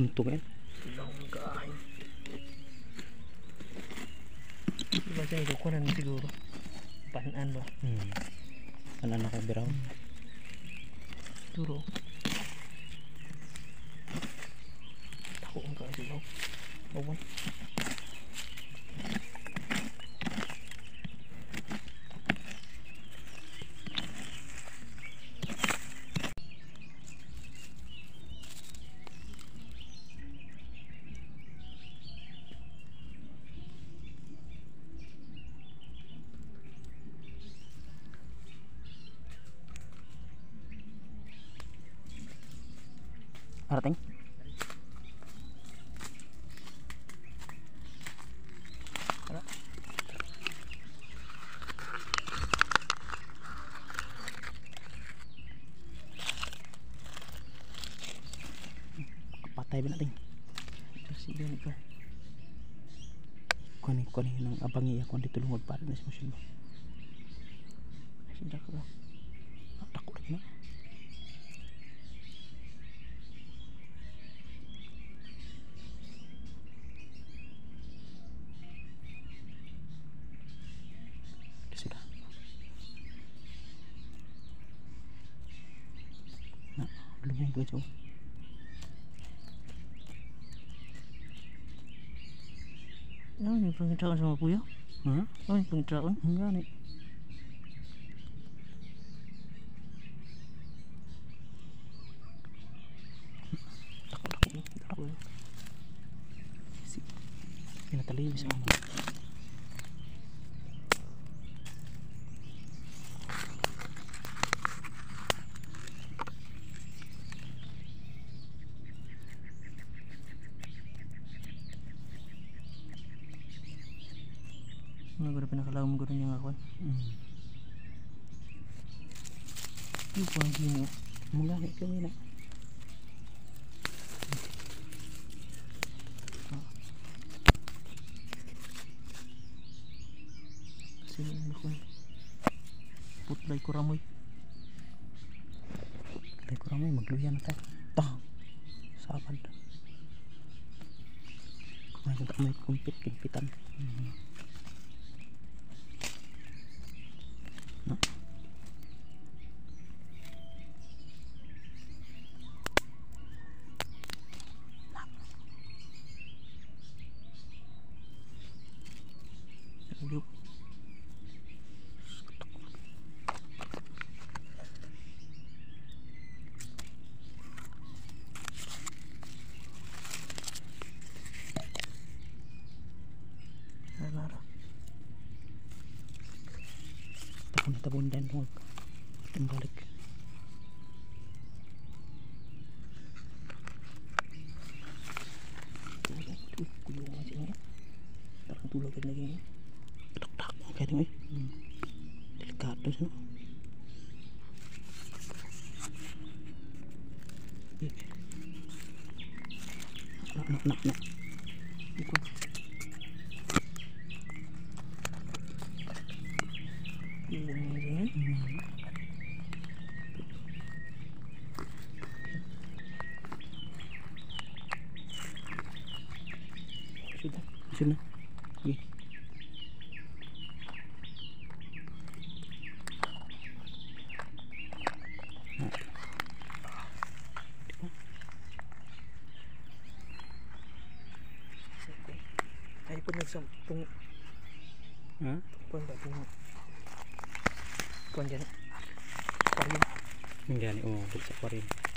Untong yan. Langgahin. Diba dyan kukunan siguro? Panan ba? Hmm. Panan na kay Brown. Siguro. Tako ang kasi. Bawon. Bawon. Arating Tara. kapatay ba natin Kasi yun ito. kani kani nang abangi ako dito para na sa mo takot na Ito sila na lumong po ito Ano yung pangitraon sa mga kuya? ha? Ano yung pangitraon? ang gani takot ako takot si pinataliw Ano ba pinakalawang mo niya nga ako? mm. Yung po ang gini. ang gani kami na Kasi ano ko. Putlay ko ramoy. Tay ko ramay magluya na tayo. Tah. Sabad. Kumain ko may kumpit, kimpitan. Mm. No? Din. Huwag. Ang balik. Uy, kuyo nga siya niya. Parang tulog ka lagi niya. Tak-tak. Kaya din eh. Mm. Delikado siya. no? Eh. Nak, nak, nak, nak. Sudah. Okay. Ay pun nagsampung Ha? pun ba pun Parin. Hindi yan. Oo, dito sa aquarium.